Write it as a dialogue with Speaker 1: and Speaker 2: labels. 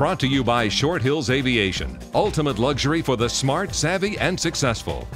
Speaker 1: Brought to you by Short Hills Aviation, ultimate luxury for the smart, savvy, and successful.